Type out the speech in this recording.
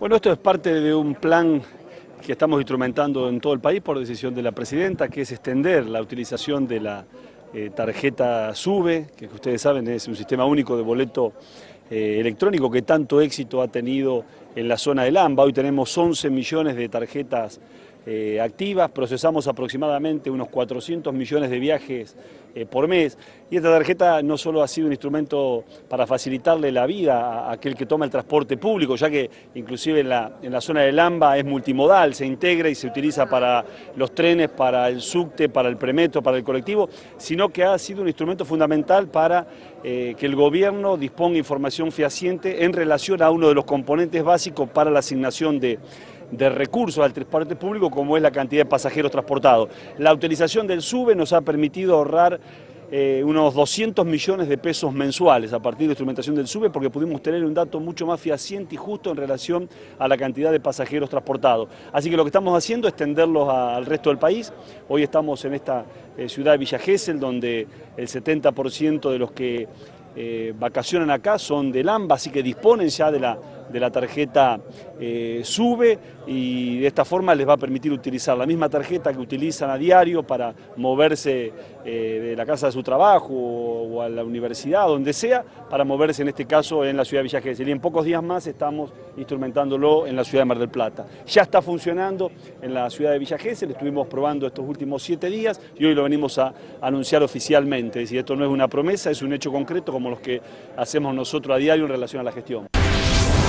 Bueno, esto es parte de un plan que estamos instrumentando en todo el país por decisión de la presidenta, que es extender la utilización de la eh, tarjeta SUBE, que ustedes saben es un sistema único de boleto eh, electrónico que tanto éxito ha tenido en la zona del AMBA. Hoy tenemos 11 millones de tarjetas eh, activas, procesamos aproximadamente unos 400 millones de viajes eh, por mes y esta tarjeta no solo ha sido un instrumento para facilitarle la vida a aquel que toma el transporte público, ya que inclusive en la, en la zona del AMBA es multimodal, se integra y se utiliza para los trenes, para el subte, para el premetro, para el colectivo, sino que ha sido un instrumento fundamental para eh, que el gobierno disponga información fehaciente en relación a uno de los componentes básicos para la asignación de recursos al transporte público como es la cantidad de pasajeros transportados. La utilización del SUBE nos ha permitido ahorrar eh, unos 200 millones de pesos mensuales a partir de la instrumentación del SUBE porque pudimos tener un dato mucho más fehaciente y justo en relación a la cantidad de pasajeros transportados. Así que lo que estamos haciendo es extenderlos al resto del país. Hoy estamos en esta eh, ciudad de Villa Gesell donde el 70% de los que eh, vacacionan acá son del AMBA, así que disponen ya de la de la tarjeta eh, sube y de esta forma les va a permitir utilizar la misma tarjeta que utilizan a diario para moverse eh, de la casa de su trabajo o, a la universidad, donde sea, para moverse en este caso en la ciudad de Villa Gesell. Y en pocos días más estamos instrumentándolo en la ciudad de Mar del Plata. Ya está funcionando en la ciudad de Villa Gesell, estuvimos probando estos últimos siete días y hoy lo venimos a anunciar oficialmente. Es decir, esto no es una promesa, es un hecho concreto como los que hacemos nosotros a diario en relación a la gestión.